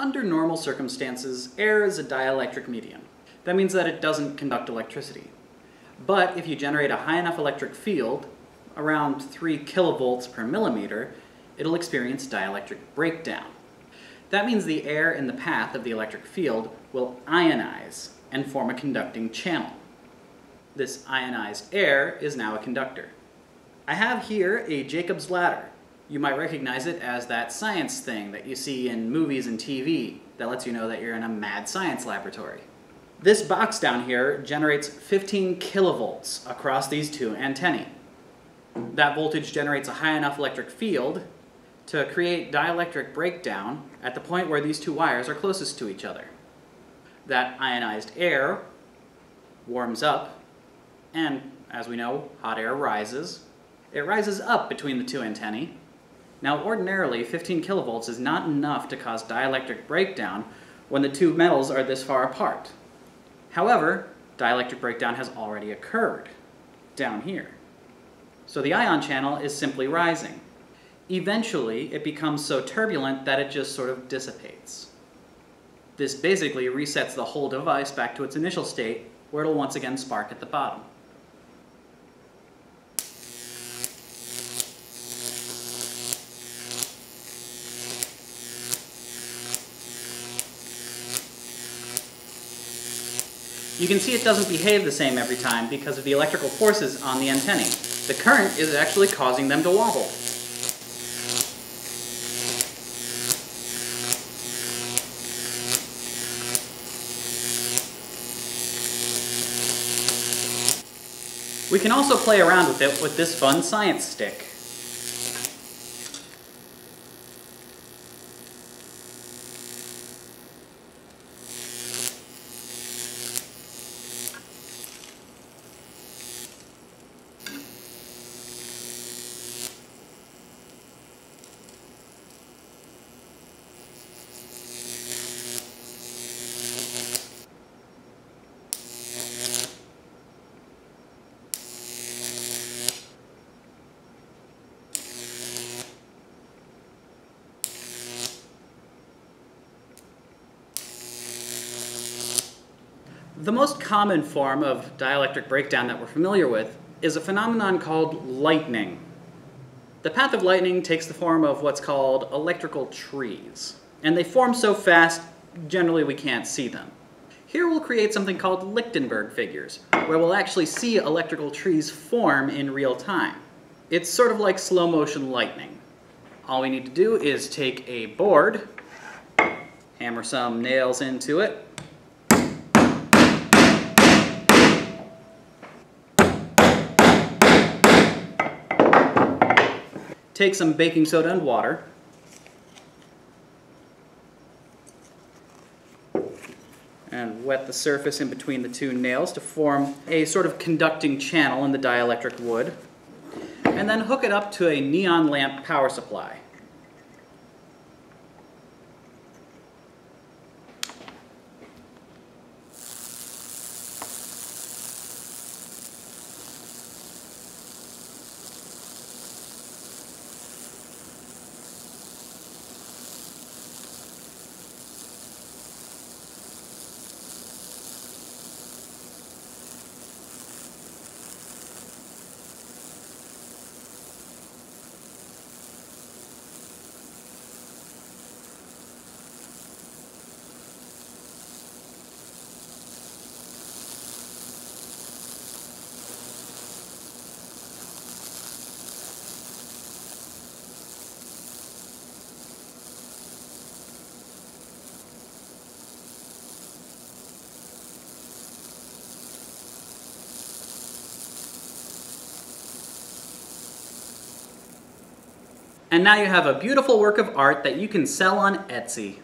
Under normal circumstances, air is a dielectric medium. That means that it doesn't conduct electricity. But if you generate a high enough electric field, around 3 kilovolts per millimeter, it'll experience dielectric breakdown. That means the air in the path of the electric field will ionize and form a conducting channel. This ionized air is now a conductor. I have here a Jacob's ladder. You might recognize it as that science thing that you see in movies and TV that lets you know that you're in a mad science laboratory. This box down here generates 15 kilovolts across these two antennae. That voltage generates a high enough electric field to create dielectric breakdown at the point where these two wires are closest to each other. That ionized air warms up, and as we know, hot air rises. It rises up between the two antennae. Now ordinarily, 15 kilovolts is not enough to cause dielectric breakdown when the two metals are this far apart. However, dielectric breakdown has already occurred down here. So the ion channel is simply rising. Eventually, it becomes so turbulent that it just sort of dissipates. This basically resets the whole device back to its initial state, where it'll once again spark at the bottom. You can see it doesn't behave the same every time because of the electrical forces on the antennae. The current is actually causing them to wobble. We can also play around with it with this fun science stick. The most common form of dielectric breakdown that we're familiar with is a phenomenon called lightning. The path of lightning takes the form of what's called electrical trees, and they form so fast, generally we can't see them. Here we'll create something called Lichtenberg figures, where we'll actually see electrical trees form in real time. It's sort of like slow motion lightning. All we need to do is take a board, hammer some nails into it, Take some baking soda and water. And wet the surface in between the two nails to form a sort of conducting channel in the dielectric wood. And then hook it up to a neon lamp power supply. And now you have a beautiful work of art that you can sell on Etsy.